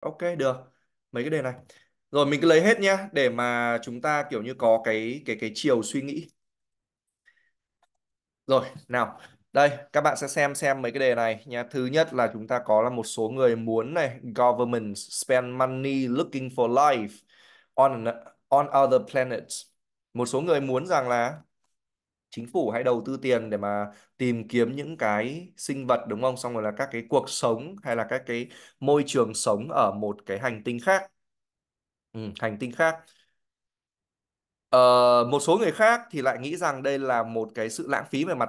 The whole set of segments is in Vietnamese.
Ok được. Mấy cái đề này. Rồi mình cứ lấy hết nhá để mà chúng ta kiểu như có cái cái cái chiều suy nghĩ. Rồi, nào. Đây, các bạn sẽ xem xem mấy cái đề này nhá Thứ nhất là chúng ta có là một số người muốn này, government spend money looking for life on an, on other planets. Một số người muốn rằng là chính phủ hãy đầu tư tiền để mà tìm kiếm những cái sinh vật đúng không? Xong rồi là các cái cuộc sống hay là các cái môi trường sống ở một cái hành tinh khác. Ừ, hành tinh khác. Ờ, một số người khác thì lại nghĩ rằng đây là một cái sự lãng phí về mặt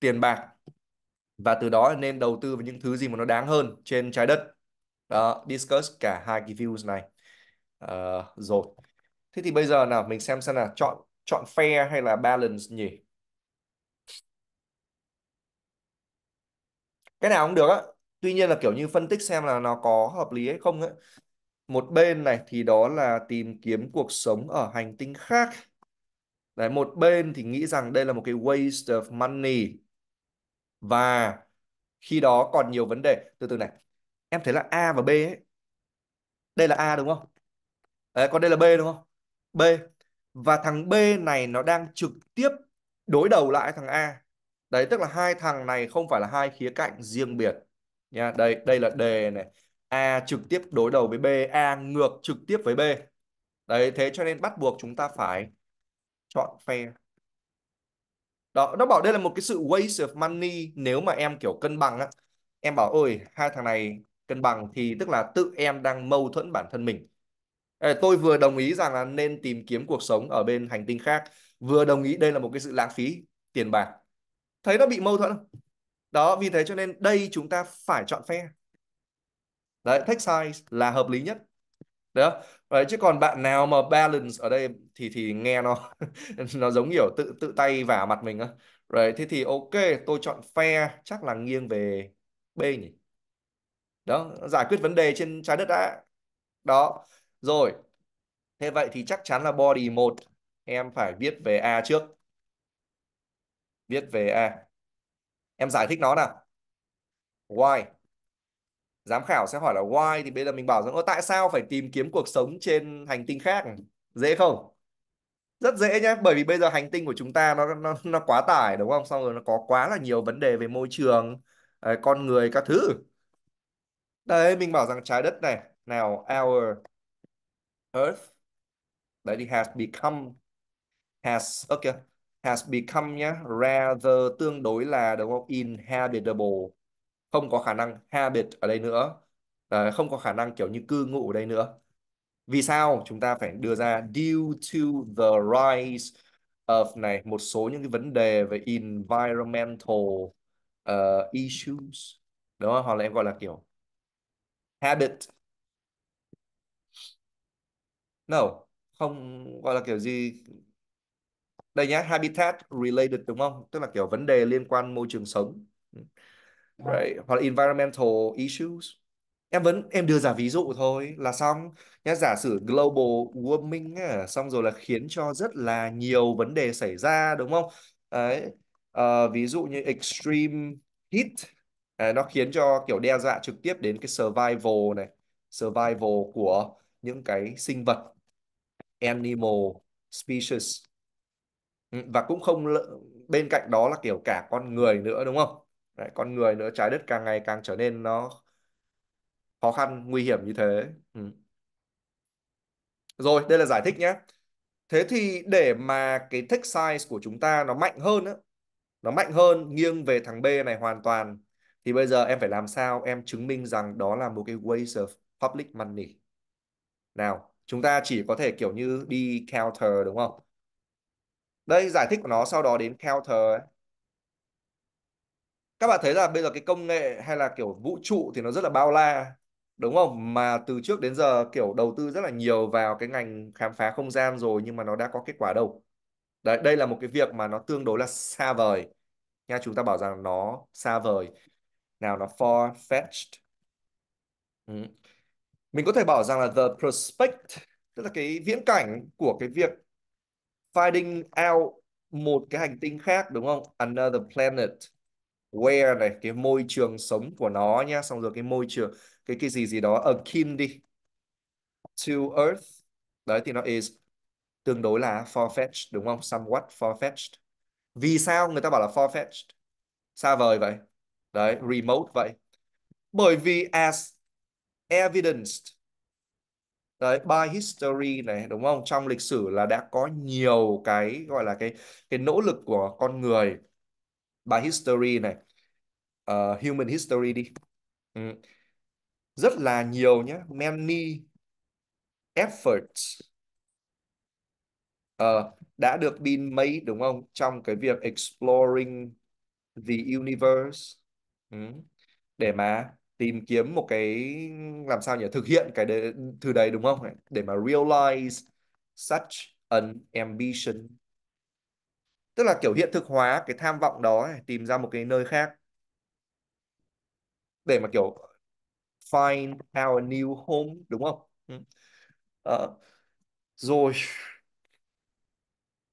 tiền bạc và từ đó nên đầu tư vào những thứ gì mà nó đáng hơn trên trái đất. Đó, discuss cả hai cái views này. Ờ, rồi. Thế thì bây giờ nào mình xem xem là chọn chọn fair hay là balance nhỉ? Cái nào cũng được á. Tuy nhiên là kiểu như phân tích xem là nó có hợp lý hay không ấy. Một bên này thì đó là tìm kiếm cuộc sống ở hành tinh khác. Đấy, một bên thì nghĩ rằng đây là một cái waste of money. Và khi đó còn nhiều vấn đề. Từ từ này em thấy là A và B ấy. Đây là A đúng không? Đấy, còn đây là B đúng không? B. Và thằng B này nó đang trực tiếp đối đầu lại thằng A đấy, tức là hai thằng này không phải là hai khía cạnh riêng biệt nha. Đây đây là đề này. A trực tiếp đối đầu với B, A ngược trực tiếp với B. Đấy, thế cho nên bắt buộc chúng ta phải chọn phe. Đó, nó bảo đây là một cái sự waste of money. Nếu mà em, kiểu, cân bằng á, em bảo, ôi, hai thằng này cân bằng thì tức là tự em đang mâu thuẫn bản thân mình. Tôi vừa đồng ý rằng là nên tìm kiếm cuộc sống ở bên hành tinh khác, vừa đồng ý đây là một cái sự lãng phí tiền bạc thấy nó bị mâu thuẫn không? Đó vì thế cho nên đây chúng ta phải chọn phe. Đấy text size là hợp lý nhất. Đó đấy, chứ còn bạn nào mà balance ở đây thì thì nghe nó nó giống kiểu tự tự tay vả mặt mình á. Rồi thế thì ok tôi chọn phe chắc là nghiêng về B nhỉ? Đó giải quyết vấn đề trên trái đất đã. Đó rồi. Thế vậy thì chắc chắn là body một em phải viết về A trước viết về A. Em giải thích nó nào. Why? Giám khảo sẽ hỏi là why thì bây giờ mình bảo rằng tại sao phải tìm kiếm cuộc sống trên hành tinh khác? Dễ không? Rất dễ nhé bởi vì bây giờ hành tinh của chúng ta nó nó nó quá tải, đúng không? Xong rồi nó có quá là nhiều vấn đề về môi trường ờ, con người các thứ. Đây, mình bảo rằng trái đất này, nào, our Earth, đấy thì has become, has ok has become nhá rather tương đối là đúng không? Inhabitable. Không có khả năng habit ở đây nữa. Đấy, không có khả năng kiểu như cư ngụ ở đây nữa. Vì sao? Chúng ta phải đưa ra due to the rise of này một số những cái vấn đề về environmental uh, issues. Đúng không? Hoặc là em gọi là kiểu habit. No không gọi là kiểu gì đây nhá habitat related đúng không? Tức là kiểu vấn đề liên quan môi trường sống. Right. hoặc là environmental issues. Em vẫn em đưa ra ví dụ thôi là xong. Nhá giả sử global warming á, xong rồi là khiến cho rất là nhiều vấn đề xảy ra đúng không? Đấy Ờ, ví dụ như extreme heat. À, nó khiến cho kiểu đe dọa trực tiếp đến cái survival này survival của những cái sinh vật animal species Ừ, và cũng không bên cạnh đó là kiểu cả con người nữa đúng không? Đấy, con người nữa trái đất càng ngày càng trở nên nó khó khăn nguy hiểm như thế. Ừ. rồi đây là giải thích nhé. Thế thì để mà cái text size của chúng ta nó mạnh hơn á nó mạnh hơn nghiêng về thằng B này hoàn toàn thì bây giờ em phải làm sao? Em chứng minh rằng đó là một cái waste of public money. Nào chúng ta chỉ có thể kiểu như đi counter đúng không? Đây, giải thích của nó sau đó đến counter ấy. các bạn thấy là bây giờ cái công nghệ hay là kiểu vũ trụ thì nó rất là bao la, đúng không? Mà từ trước đến giờ, kiểu đầu tư rất là nhiều vào cái ngành khám phá không gian rồi nhưng mà nó đã có kết quả đâu. Đấy, đây là một cái việc mà nó tương đối là xa vời. Nha, chúng ta bảo rằng nó xa vời. Nào, nó far fetched ừ. mình có thể bảo rằng là the prospect, tức là cái viễn cảnh của cái việc finding out một cái hành tinh khác, đúng không? Another planet. Where này, cái môi trường sống của nó nhá. Xong rồi cái môi trường, cái cái gì gì đó, akin đi. To earth. Đấy, thì nó is tương đối là far-fetched, đúng không? Somewhat far-fetched. Vì sao người ta bảo là far-fetched? Xa vời vậy. Đấy, remote vậy. Bởi vì as evidenced đấy by history này đúng không? Trong lịch sử là đã có nhiều cái gọi là cái cái nỗ lực của con người. By history này. Uh, human history đi. Ừ. rất là nhiều nhé many efforts uh, đã được been made đúng không? Trong cái việc exploring the universe. Ừ. để mà tìm kiếm một cái làm sao nhỉ thực hiện cái đấy, từ đấy đúng không? Để mà realize such an ambition. Tức là kiểu hiện thực hóa cái tham vọng đó tìm ra một cái nơi khác. Để mà kiểu find our new home đúng không? À, rồi.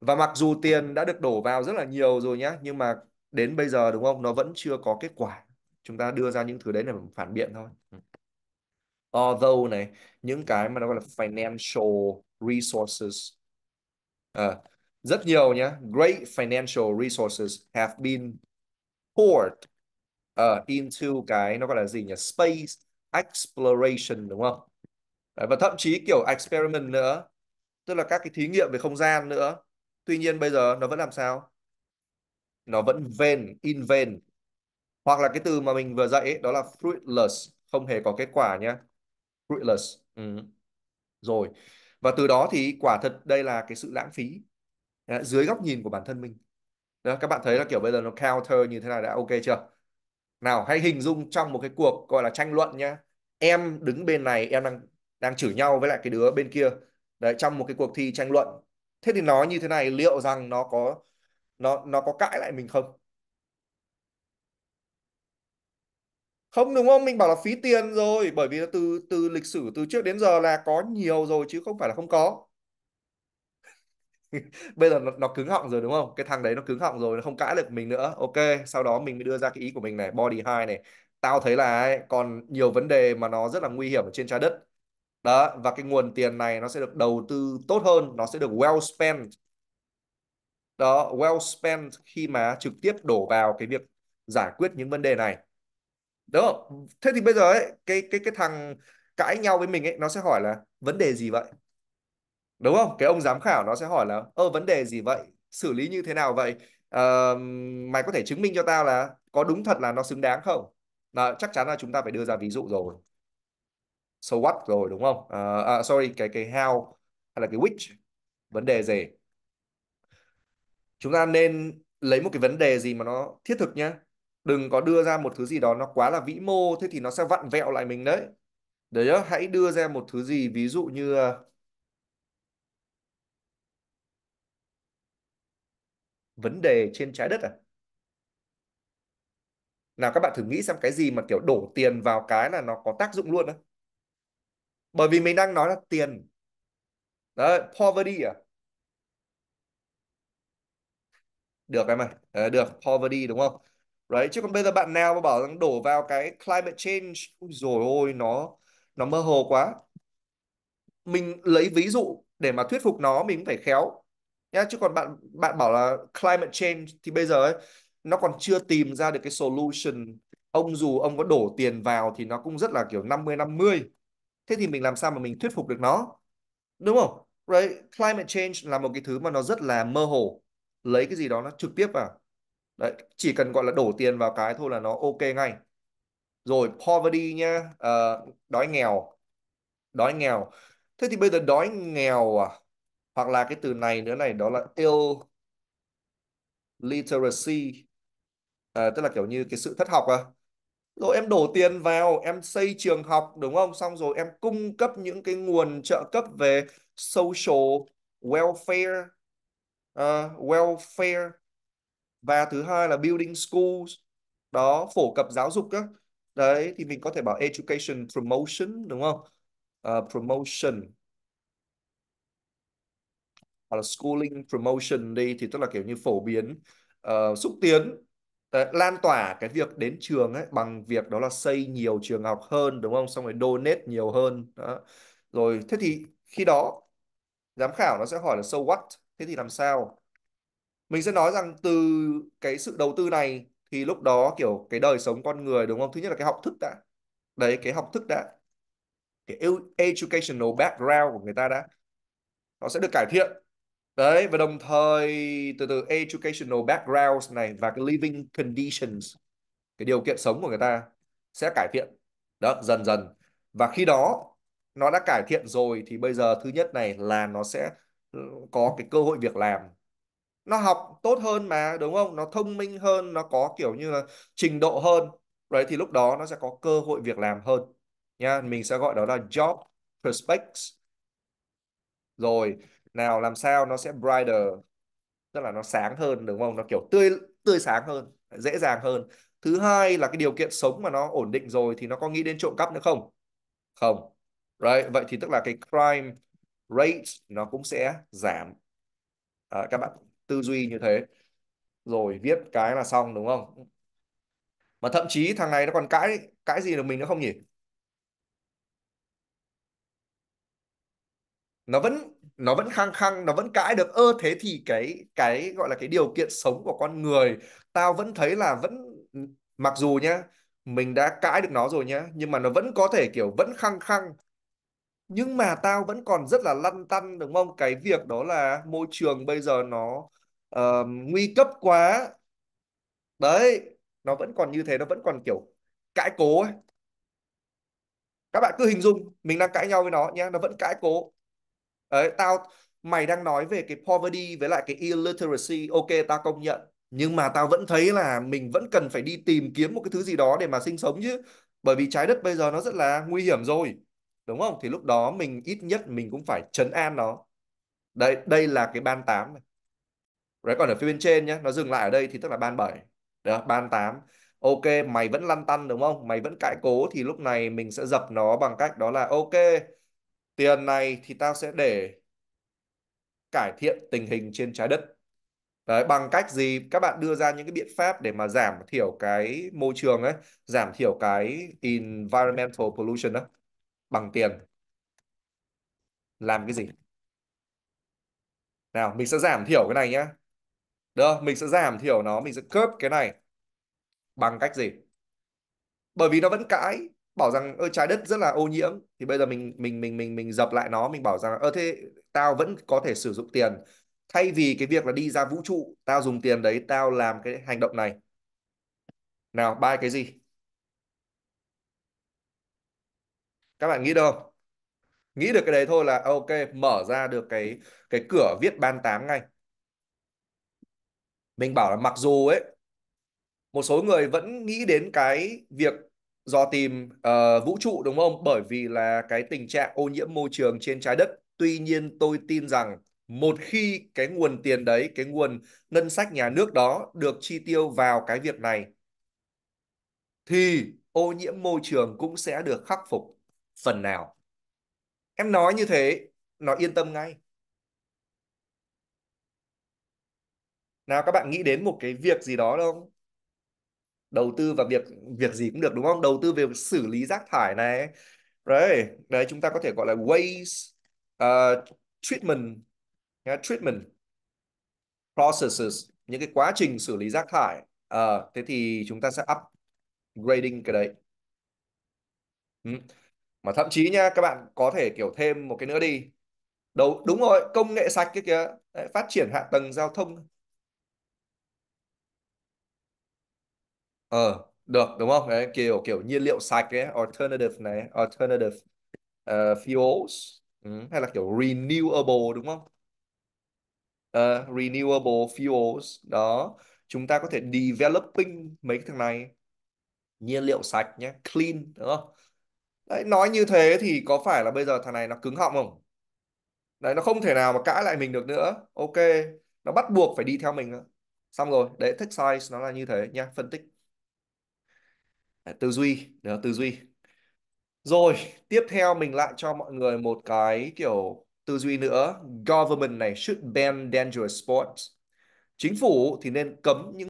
Và mặc dù tiền đã được đổ vào rất là nhiều rồi nhá nhưng mà đến bây giờ đúng không? Nó vẫn chưa có kết quả chúng ta đưa ra những thứ đấy là phản biện thôi. Although này những cái mà nó gọi là financial resources à, rất nhiều nhá. Great financial resources have been poured uh, into cái nó gọi là gì nhỉ? Space exploration đúng không? Đấy, và thậm chí kiểu experiment nữa tức là các cái thí nghiệm về không gian nữa. Tuy nhiên bây giờ nó vẫn làm sao? Nó vẫn vain in vain hoặc là cái từ mà mình vừa dạy ấy, đó là fruitless không hề có kết quả nhé fruitless ừ. rồi và từ đó thì quả thật đây là cái sự lãng phí. Đấy, dưới góc nhìn của bản thân mình. Đó, các bạn thấy là kiểu bây giờ nó counter như thế này đã ok chưa? Nào hãy hình dung trong một cái cuộc gọi là tranh luận nhá. Em đứng bên này em đang đang chửi nhau với lại cái đứa bên kia. Đấy trong một cái cuộc thi tranh luận. Thế thì nói như thế này liệu rằng nó có nó nó có cãi lại mình không? Không đúng không? Mình bảo là phí tiền rồi bởi vì là từ từ lịch sử từ trước đến giờ là có nhiều rồi chứ không phải là không có. Bây giờ nó, nó cứng họng rồi đúng không? Cái thằng đấy nó cứng họng rồi nó không cãi được mình nữa. Ok sau đó mình mới đưa ra cái ý của mình này body hai này. Tao thấy là ấy, còn nhiều vấn đề mà nó rất là nguy hiểm ở trên trái đất. Đó và cái nguồn tiền này nó sẽ được đầu tư tốt hơn nó sẽ được well spent. Đó well spent khi mà trực tiếp đổ vào cái việc giải quyết những vấn đề này đúng không? Thế thì bây giờ ấy cái cái cái thằng cãi nhau với mình ấy nó sẽ hỏi là vấn đề gì vậy? Đúng không? Cái ông giám khảo nó sẽ hỏi là ơ vấn đề gì vậy? Xử lý như thế nào vậy? Ờ, mày có thể chứng minh cho tao là có đúng thật là nó xứng đáng không? Đó, chắc chắn là chúng ta phải đưa ra ví dụ rồi. So what rồi đúng không? Ờ, à, sorry cái cái how hay là cái which vấn đề gì? Chúng ta nên lấy một cái vấn đề gì mà nó thiết thực nhá đừng có đưa ra một thứ gì đó nó quá là vĩ mô, thế thì nó sẽ vặn vẹo lại mình đấy. Đấy hãy đưa ra một thứ gì, ví dụ như ờ, vấn đề trên trái đất à. Nào, các bạn thử nghĩ xem cái gì mà kiểu đổ tiền vào cái là nó có tác dụng luôn á. Bởi vì mình đang nói là tiền. Đấy, poverty à. Được em ơi. À? được, poverty đúng không? Đấy chứ còn bây giờ bạn nào mà bảo rằng đổ vào cái climate change rồi dồi ôi nó nó mơ hồ quá. Mình lấy ví dụ để mà thuyết phục nó mình cũng phải khéo. Nhá chứ còn bạn bạn bảo là climate change thì bây giờ ấy, nó còn chưa tìm ra được cái solution. Ông dù ông có đổ tiền vào thì nó cũng rất là kiểu năm mươi năm mươi. Thế thì mình làm sao mà mình thuyết phục được nó? Đúng không? Right climate change là một cái thứ mà nó rất là mơ hồ. Lấy cái gì đó nó trực tiếp vào đấy chỉ cần gọi là đổ tiền vào cái thôi là nó ok ngay. Rồi poverty nhá ờ, đói nghèo. Đói nghèo. Thế thì bây giờ đói nghèo à? Hoặc là cái từ này nữa này đó là illiteracy à, ờ, tức là kiểu như cái sự thất học à. Rồi em đổ tiền vào em xây trường học đúng không? Xong rồi em cung cấp những cái nguồn trợ cấp về social welfare. Uh, welfare và thứ hai là building schools đó phổ cập giáo dục á. Đấy thì mình có thể bảo education promotion đúng không? Uh, promotion. Hoặc là schooling promotion đi thì tức là kiểu như phổ biến uh, xúc tiến. Đấy, lan tỏa cái việc đến trường ấy bằng việc đó là xây nhiều trường học hơn đúng không? Xong rồi donate nhiều hơn đó. rồi thế thì khi đó giám khảo nó sẽ hỏi là so what? Thế thì làm sao? Mình sẽ nói rằng từ cái sự đầu tư này thì lúc đó, kiểu, cái đời sống con người, đúng không? Thứ nhất là cái học thức đã. Đấy, cái học thức đã. Cái educational background của người ta đã. Nó sẽ được cải thiện. Đấy, và đồng thời, từ từ, educational backgrounds này và cái living conditions, cái điều kiện sống của người ta sẽ cải thiện. Đó, dần dần. Và khi đó, nó đã cải thiện rồi thì bây giờ thứ nhất này là nó sẽ ừ, có cái cơ hội việc làm nó học tốt hơn mà đúng không? Nó thông minh hơn nó có kiểu như là trình độ hơn. Đấy thì lúc đó nó sẽ có cơ hội việc làm hơn. Nha mình sẽ gọi đó là job prospects. Rồi nào làm sao nó sẽ brighter? Tức là nó sáng hơn đúng không? Nó kiểu tươi tươi sáng hơn dễ dàng hơn. Thứ hai là cái điều kiện sống mà nó ổn định rồi thì nó có nghĩ đến trộm cắp nữa không? Không. Right vậy thì tức là cái crime rate nó cũng sẽ giảm. À, các bạn tư duy như thế. Rồi viết cái là xong, đúng không? Mà thậm chí thằng này nó còn cãi cãi gì được mình nữa không nhỉ? Nó vẫn nó vẫn khăng khăng, nó vẫn cãi được. Ơ, thế thì cái cái gọi là cái điều kiện sống của con người, tao vẫn thấy là vẫn, mặc dù nhá, mình đã cãi được nó rồi nhá, nhưng mà nó vẫn có thể, kiểu, vẫn khăng khăng. Nhưng mà tao vẫn còn rất là lăn tăn, đúng không? Cái việc đó là môi trường bây giờ nó uh, nguy cấp quá. Đấy nó vẫn còn như thế nó vẫn còn kiểu cãi cố ấy. Các bạn cứ hình dung mình đang cãi nhau với nó nhé nó vẫn cãi cố. Đấy tao mày đang nói về cái poverty với lại cái illiteracy ok tao công nhận. Nhưng mà tao vẫn thấy là mình vẫn cần phải đi tìm kiếm một cái thứ gì đó để mà sinh sống chứ. Bởi vì trái đất bây giờ nó rất là nguy hiểm rồi đúng không? Thì lúc đó mình ít nhất mình cũng phải trấn an nó. Đây đây là cái ban tám này đấy còn ở phía bên trên nhé nó dừng lại ở đây thì tức là ban 7 được ban 8 ok mày vẫn lăn tăn đúng không? Mày vẫn cãi cố thì lúc này mình sẽ dập nó bằng cách đó là ok tiền này thì tao sẽ để cải thiện tình hình trên trái đất. Đấy, bằng cách gì? Các bạn đưa ra những cái biện pháp để mà giảm thiểu cái môi trường ấy giảm thiểu cái environmental pollution đó. Bằng tiền. Làm cái gì? Nào mình sẽ giảm thiểu cái này nhá được không? mình sẽ giảm thiểu nó, mình sẽ cướp cái này. Bằng cách gì? Bởi vì nó vẫn cãi, bảo rằng, ơ, trái đất rất là ô nhiễm. Thì bây giờ mình mình mình mình mình dập lại nó, mình bảo rằng, ơ, thế tao vẫn có thể sử dụng tiền. Thay vì cái việc là đi ra vũ trụ, tao dùng tiền đấy, tao làm cái hành động này. Nào bài cái gì? Các bạn nghĩ đâu? Nghĩ được cái đấy thôi là, ok, mở ra được cái cái cửa viết ban tám ngay mình bảo là mặc dù ấy một số người vẫn nghĩ đến cái việc dò tìm uh, vũ trụ đúng không? Bởi vì là cái tình trạng ô nhiễm môi trường trên trái đất. Tuy nhiên tôi tin rằng một khi cái nguồn tiền đấy, cái nguồn ngân sách nhà nước đó được chi tiêu vào cái việc này thì ô nhiễm môi trường cũng sẽ được khắc phục phần nào. Em nói như thế, nó yên tâm ngay. Nào các bạn nghĩ đến một cái việc gì đó không? đầu tư vào việc việc gì cũng được đúng không? Đầu tư về xử lý rác thải này. Đấy đấy chúng ta có thể gọi là waste uh, treatment yeah, treatment processes những cái quá trình xử lý rác thải. À, thế thì chúng ta sẽ upgrading cái đấy. Ừ. mà thậm chí nha các bạn có thể kiểu thêm một cái nữa đi. Đầu đúng rồi công nghệ sạch cái kia đấy, phát triển hạ tầng giao thông. Ờ được đúng không? Đấy kiểu kiểu nhiên liệu sạch ấy alternative này alternative uh, fuels ừ. hay là kiểu renewable đúng không? Uh, renewable fuels đó. Chúng ta có thể developing mấy cái thằng này nhiên liệu sạch nhé clean đúng không? Đấy nói như thế thì có phải là bây giờ thằng này nó cứng họng không? Đấy nó không thể nào mà cãi lại mình được nữa. Ok nó bắt buộc phải đi theo mình nữa. xong rồi đấy text size nó là như thế nhá phân tích tư duy đó tư duy. Rồi, tiếp theo mình lại cho mọi người một cái kiểu tư duy nữa. Government này should ban dangerous sports. Chính phủ thì nên cấm những